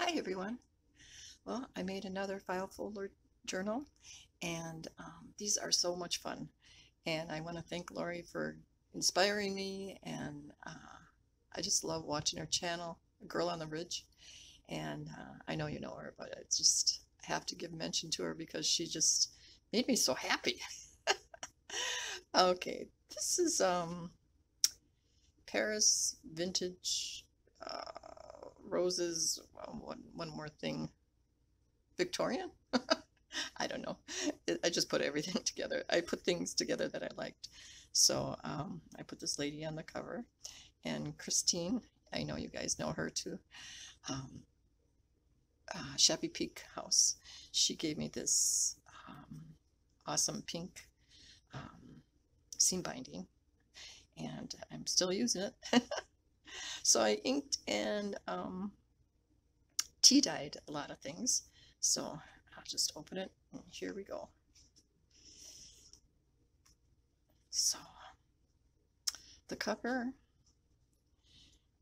Hi everyone. Well, I made another file folder journal and um, these are so much fun. And I want to thank Lori for inspiring me and uh, I just love watching her channel, Girl on the Ridge. And uh, I know you know her, but I just have to give mention to her because she just made me so happy. okay, this is um, Paris Vintage uh, roses, one, one more thing, Victorian? I don't know. I just put everything together. I put things together that I liked. So um, I put this lady on the cover. And Christine, I know you guys know her too. Um, uh, Shabby Peak House. She gave me this um, awesome pink um, seam binding. And I'm still using it. So I inked and um, tea dyed a lot of things. So I'll just open it and here we go. So the cover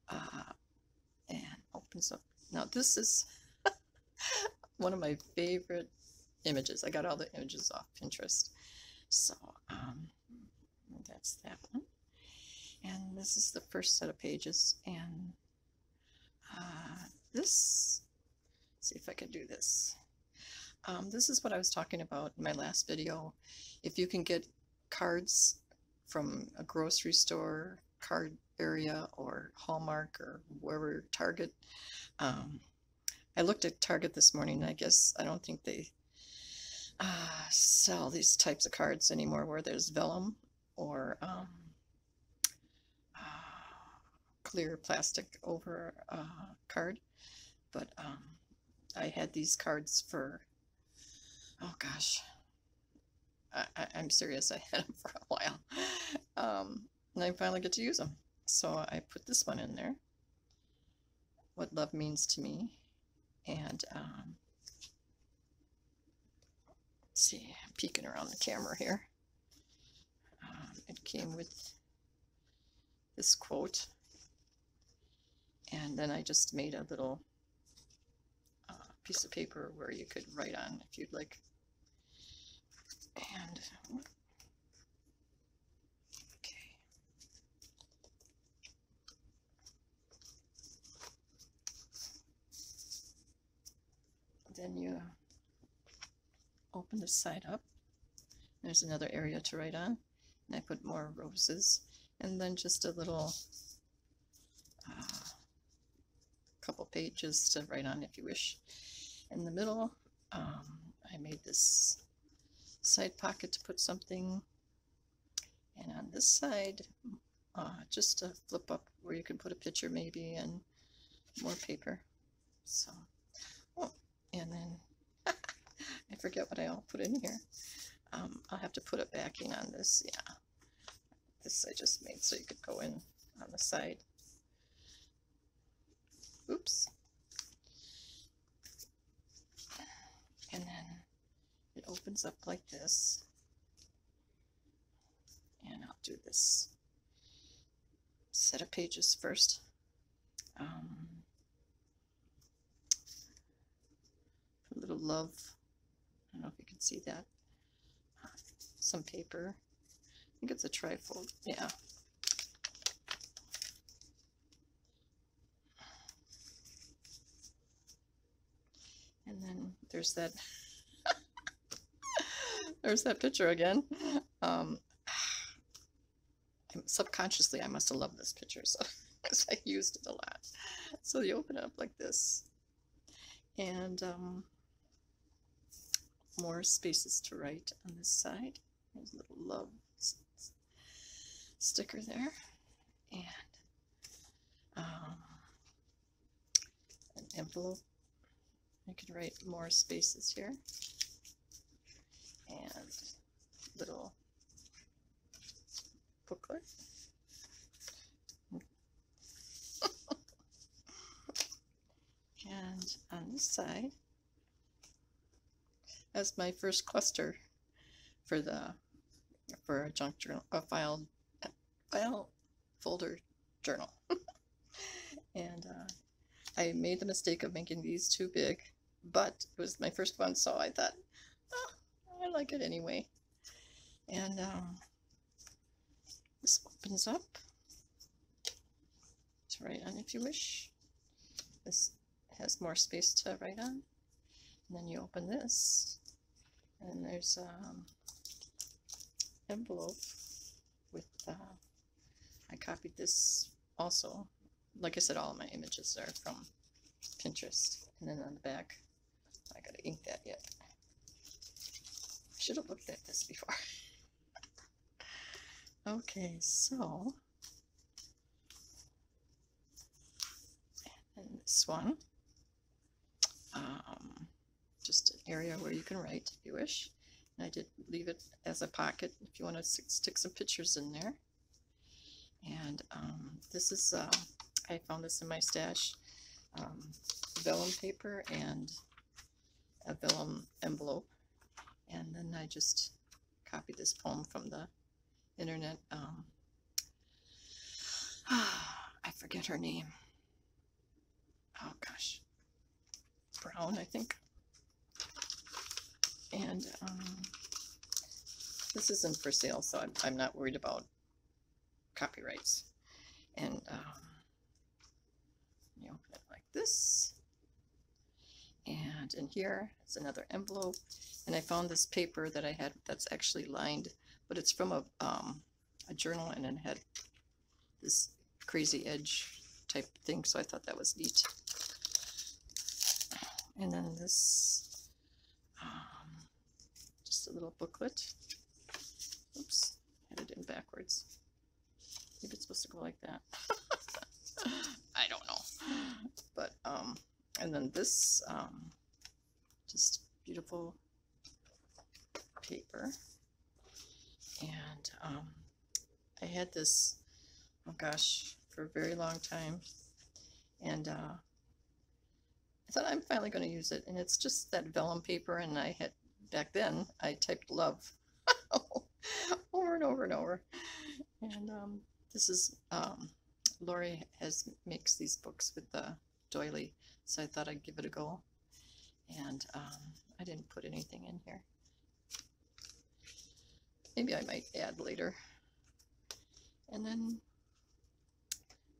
uh, and opens up. Now this is one of my favorite images. I got all the images off Pinterest. So um, that's that one and this is the first set of pages. And uh, this see if I can do this. Um, this is what I was talking about in my last video. If you can get cards from a grocery store card area or Hallmark or wherever Target um, I looked at Target this morning I guess I don't think they uh, sell these types of cards anymore where there's vellum or um, clear plastic over a card. But um, I had these cards for, oh gosh, I, am serious, I had them for a while. Um, and I finally get to use them. So I put this one in there, What Love Means to Me. And um, see, I'm peeking around the camera here. Um, it came with this quote and then I just made a little uh, piece of paper where you could write on if you'd like. And okay. Then you open the side up. There's another area to write on. And I put more roses and then just a little couple pages to write on if you wish. In the middle, um, I made this side pocket to put something. And on this side, uh, just a flip up where you can put a picture maybe and more paper. So, oh, and then I forget what I all put in here. Um, I'll have to put a backing on this. Yeah, this I just made so you could go in on the side. Oops. And then it opens up like this. And I'll do this set of pages first. Um, a little love. I don't know if you can see that. Some paper. I think it's a trifold. Yeah, And then there's that there's that picture again. Um, subconsciously, I must have loved this picture, so because I used it a lot. So you open it up like this, and um, more spaces to write on this side. There's a little love sticker there, and um, an envelope I could write more spaces here. And little booklet. and on this side, as my first cluster for the for a junk journal, a file, a file folder journal. and uh, I made the mistake of making these too big, but it was my first one, so I thought, oh, I like it anyway. And um, this opens up to write on if you wish. This has more space to write on. And then you open this, and there's um, envelope with, uh, I copied this also. Like I said, all my images are from Pinterest. And then on the back, I gotta ink that yet. I should have looked at this before. okay, so. And this one. Um, just an area where you can write if you wish. And I did leave it as a pocket if you want to stick some pictures in there. And um, this is, uh, I found this in my stash, um, vellum paper and a vellum envelope. And then I just copied this poem from the internet. Um, I forget her name. Oh gosh. Brown, I think. And um, this isn't for sale, so I'm, I'm not worried about copyrights. And um, you open it like this. And in here is another envelope. And I found this paper that I had that's actually lined, but it's from a, um, a journal and it had this crazy edge type thing, so I thought that was neat. And then this, um, just a little booklet. Oops, had it in backwards. Maybe it's supposed to go like that. I don't know. But, um, and then this, um, just beautiful paper. And, um, I had this, oh gosh, for a very long time. And, uh, I thought I'm finally going to use it. And it's just that vellum paper. And I had, back then, I typed love over and over and over. And, um, this is, um, Lori has makes these books with the doily, so I thought I'd give it a go. And um, I didn't put anything in here. Maybe I might add later. And then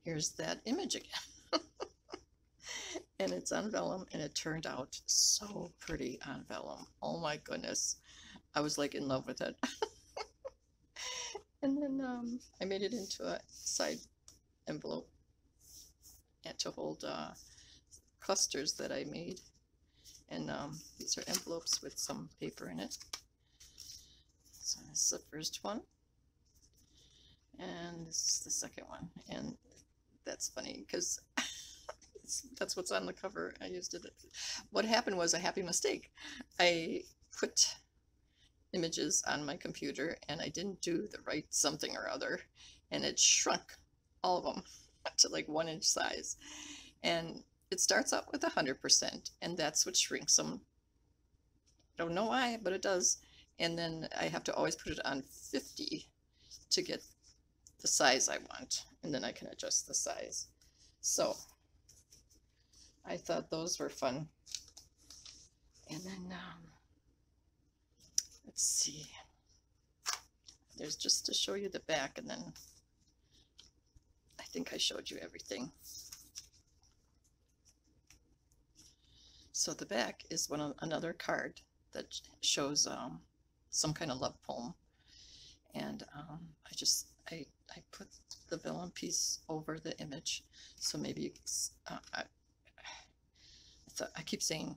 here's that image again. and it's on vellum, and it turned out so pretty on vellum. Oh my goodness. I was like in love with it. And then um, I made it into a side envelope to hold uh, clusters that I made. And um, these are envelopes with some paper in it. So this is the first one. And this is the second one. And that's funny because that's what's on the cover. I used it. What happened was a happy mistake. I put images on my computer and I didn't do the right something or other and it shrunk all of them to like one inch size. And it starts out with 100% and that's what shrinks them. I don't know why, but it does. And then I have to always put it on 50 to get the size I want. And then I can adjust the size. So I thought those were fun. And then um, let's see. There's just to show you the back and then think I showed you everything. So the back is one another card that shows um, some kind of love poem. And um, I just, I, I put the vellum piece over the image. So maybe, uh, I, I keep saying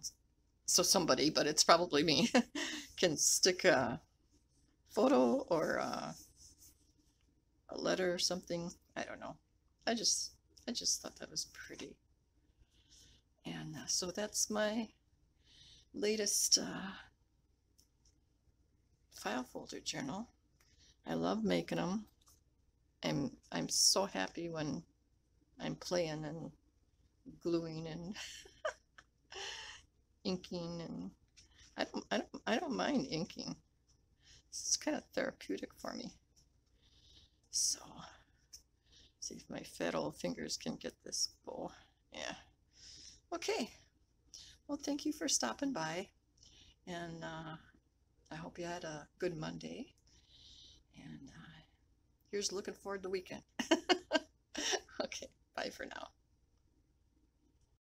so somebody, but it's probably me, can stick a photo or a, a letter or something. I don't know. I just, I just thought that was pretty. And uh, so that's my latest uh, file folder journal. I love making them. I'm, I'm so happy when I'm playing and gluing and inking and I don't, I don't, I don't mind inking. It's kind of therapeutic for me. So, see if my fiddle fingers can get this bowl. Yeah. Okay. Well, thank you for stopping by. And uh, I hope you had a good Monday. And uh, here's looking forward to the weekend. okay. Bye for now.